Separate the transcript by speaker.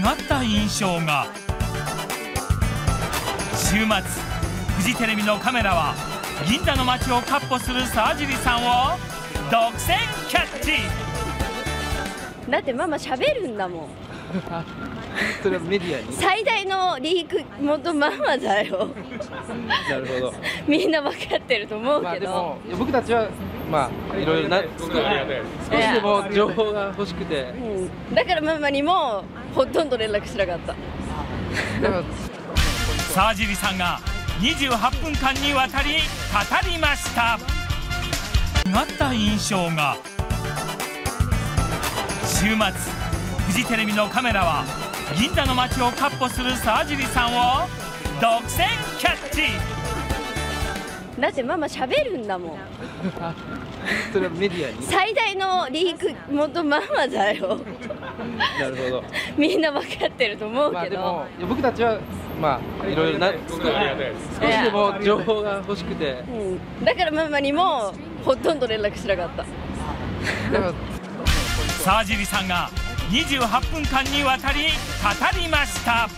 Speaker 1: 違った印象が。週末フジテレビのカメラは銀座の街を闊歩する沢尻さんを独占キャッチ。
Speaker 2: だってママ喋るんだもん。
Speaker 3: それはメディアに？
Speaker 2: 最大のリーク元ママだよ。
Speaker 3: なるほど。
Speaker 2: みんな分かってると思うけど、
Speaker 3: まあ僕たちはまあいろいろな少しでも情報が欲しくて。
Speaker 2: うん、だからママにもほとんど連絡しなかった。
Speaker 1: 沢尻さんが28分間にわたり語りました。違った印象が。週末フジテレビのカメラは銀座の街を闊歩する沢尻さんを独占キャッチ。
Speaker 2: だってママ喋るんだもん。
Speaker 3: それはメディアに？
Speaker 2: 最大のリーク元ママだよ
Speaker 3: なるほど。
Speaker 2: みんな分かってると思うけど、
Speaker 3: まあでも僕たちはまあい。ろいろな少しでも情報が欲しくて。
Speaker 2: うん、だからママにもほとんど連絡しなかった。
Speaker 1: 沢尻さんが28分間にわたり語りました